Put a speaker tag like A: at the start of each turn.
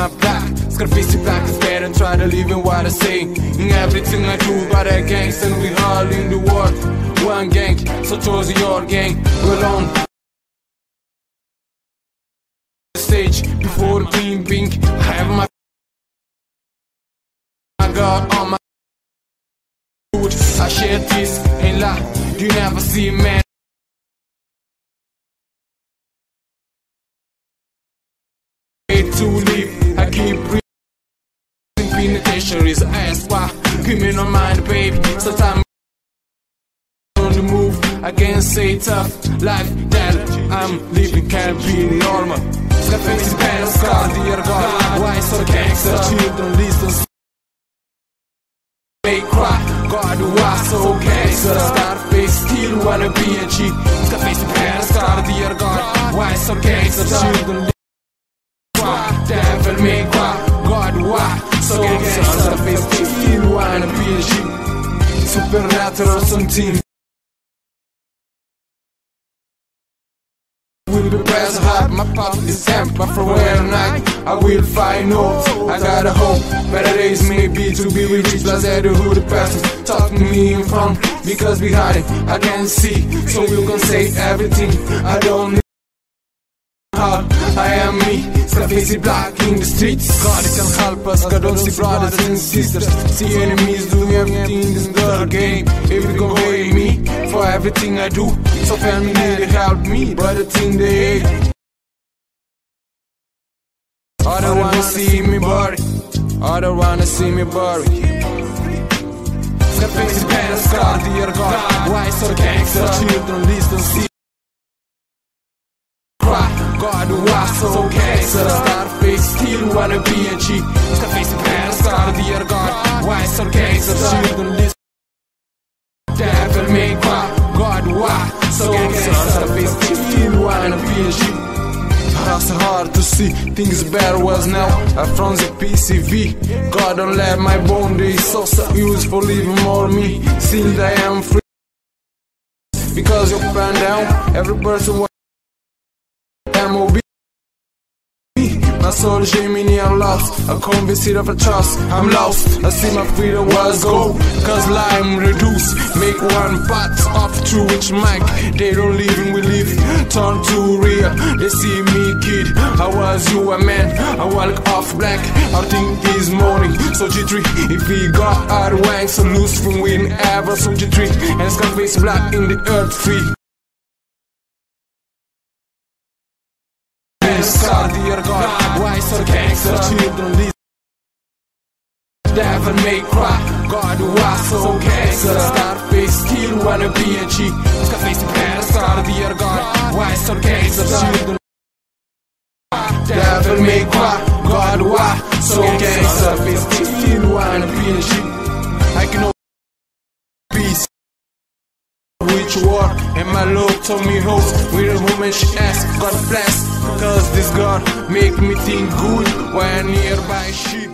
A: my black. Skarface Blacc is bad and try to live in what I say. In everything I do, got a gangster and we all in the world. One gang, so choose your gang. We're on stage before green pink. I have my I got on my food. I share this and lie. You never see man. to Penitentiaries, ass why. Criminal mind, baby. Sometimes on the move. I can't say tough life that I'm living can't be normal. Skarface bad, scar, dear God. Why so gangster? Children listen. They cry, God, why so gangster? Skarface still wanna be a G. Skarface bad, scar, dear God. Why so gangster? Children? Devil may cry, God why? Supernatural something. will be present hard, my pocket is empty But from where night, I will find hope I got a hope, better days may be to be with Plus I who the person to me in front Because behind it, I can't see. So you can say everything, I don't need me Skarface Blacc in the streets. God can help us, God don't see brothers and sisters. See enemies doing everything in dirty game. If you gon' hate me for everything I do. So family they help me, but the thing they hate. I don't wanna see me buried I don't wanna see me buried Skarface bad scar, dear God Why so gangster? Children listen, see God, why so gangster? Skarface still wanna be a G. Skarface bad scar, dear God. Why so gangster? Children listen Devil may cry, God why so gangster? Skarface still wanna be a G. It's hard to see things better was now I from the PCV God don't let my bone day so so useful even more me. Still I am free. Because you're burned down Every person my soul Gemini, I'm lost. I'm convinced of a trust. I'm lost. I see my freedom was go. Cause lime reduce. Make one part off to which mic. They don't leave and we live. Turn to real. They see me, kid. I was you, a man. I walk off black. I think this morning. So G3, if we got our wanks, so loose from win ever. So G3, and Skarface Blacc in the earth free. Scar, dear God Why so gangster? Children listen Devil may cry God, why so gangster? Skarface still wanna be a G Skarface bad scar, dear God Why so gangster? Children Devil may cry God, why so gangster? Skarface still wanna be a G which war and my love told me hoes with a woman she asked God bless cause this God make me think good when nearby she